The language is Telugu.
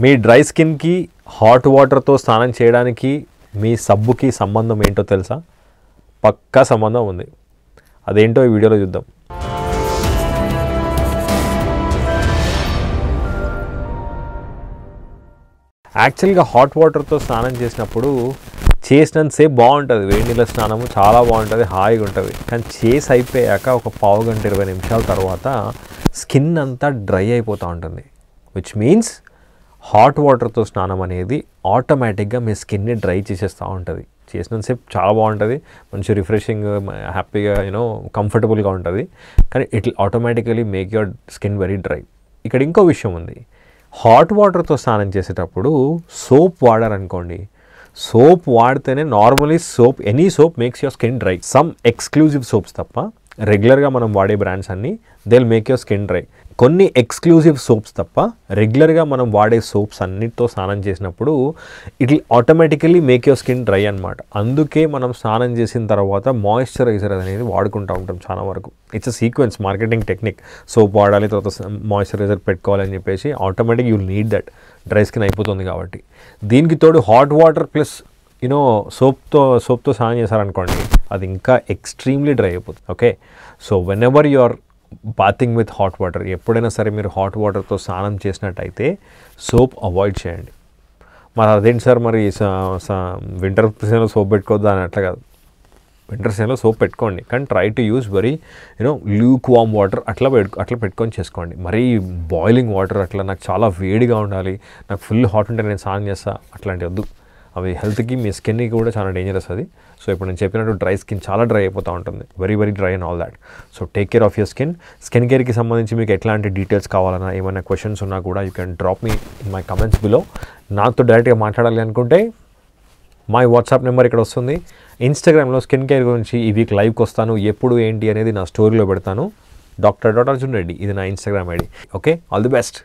మీ డ్రై స్కిన్కి హాట్ వాటర్తో స్నానం చేయడానికి మీ సబ్బుకి సంబంధం ఏంటో తెలుసా? పక్కా సంబంధం ఉంది. అదేంటో ఈ వీడియోలో చూద్దాం. యాక్చువల్గా హాట్ వాటర్తో స్నానం చేసినప్పుడు చేసినంతసేపు బాగుంటుంది. వేడి నీళ్ళ స్నానము చాలా బాగుంటుంది హాయిగా ఉంటుంది. కానీ చేసి అయిపోయాక ఒక పావు గంట ఇరవై నిమిషాల తర్వాత స్కిన్ అంతా డ్రై అయిపోతూ ఉంటుంది. విచ్ మీన్స్ హాట్ వాటర్తో స్నానం అనేది ఆటోమేటిక్గా మీ స్కిన్ని డ్రై చేసేస్తూ ఉంటుంది. చేసినంతసేపు చాలా బాగుంటుంది. మంచి రిఫ్రెషింగ్ హ్యాపీగా యూనో కంఫర్టబుల్గా ఉంటుంది. కానీ it automatically make your skin very dry. ఇక్కడ ఇంకో విషయం ఉంది. హాట్ వాటర్తో స్నానం చేసేటప్పుడు సోప్ వాడారనుకోండి. Soap వాడితేనే normally soap any soap makes your skin dry. Some exclusive soaps తప్ప రెగ్యులర్గా మనం వాడే బ్రాండ్స్ అన్నీ they make your skin dry కొన్ని ఎక్స్క్లూజివ్ సోప్స్ తప్ప రెగ్యులర్గా మనం వాడే సోప్స్ అన్నిటితో స్నానం చేసినప్పుడు it automatically make your skin dry అనమాట అందుకే మనం స్నానం చేసిన తర్వాత మాయిశ్చరైజర్ అనేది వాడుకుంటూ ఉంటాం చాలా వరకు. It's uh sequence marketing technique soap వాడాలి తర్వాత మాయిశ్చరైజర్ పెట్టుకోవాలని చెప్పేసి automatic you'll need that dry skin అయిపోతుంది కాబట్టి. దీనికి తోడు hot water plus you know సోప్తో సోప్తో స్నానం చేశారనుకోండి అది ఇంకా ఎక్స్ట్రీమ్లీ డ్రై అయిపోతుంది. Okay so whenever you are bathing with hot water ఎప్పుడైనా సరే మీరు హాట్ వాటర్తో స్నానం చేసినట్టయితే సోప్ అవాయిడ్ చేయండి. మరి అదేంటి సార్ మరి వింటర్ సీజన్లో సోప్ పెట్టుకోవద్దు అని అట్లా కాదు. వింటర్ సీజన్లో సోప్ పెట్టుకోండి. కానీ try to use very you know lukewarm water అట్లా పెట్టు అట్లా పెట్టుకొని చేసుకోండి. మరీ బాయిలింగ్ వాటర్ అట్లా నాకు చాలా వేడిగా ఉండాలి. నాకు ఫుల్ హాట్ ఉంటే నేను స్నానం చేస్తా. అట్లాంటి వద్దు. అవి హెల్త్కి మీ స్కిన్కి కూడా చాలా డేంజరస్ అది. సో ఇప్పుడు నేను చెప్పినట్టు డ్రై స్కిన్ చాలా డ్రై అయిపోతూ ఉంటుంది. Very very dry and all that so take care of your skin skin కేర్కి సంబంధించి మీకు ఎట్లాంటి డీటెయిల్స్ కావాలన్నా ఏమైనా క్వశ్చన్స్ ఉన్నా కూడా you can drop me in my comments below నాతో డైరెక్ట్గా మాట్లాడాలి అనుకుంటే మై వాట్సాప్ నెంబర్ ఇక్కడ వస్తుంది. ఇన్స్టాగ్రామ్లో స్కిన్ కేర్ గురించి ఈ వీక్ లైవ్కి వస్తాను. ఎప్పుడు ఏంటి అనేది నా స్టోరీలో పెడతాను. డాక్టర్ డాట్ అర్జున్ రెడ్డి ఇది నా Instagram ID okay all the best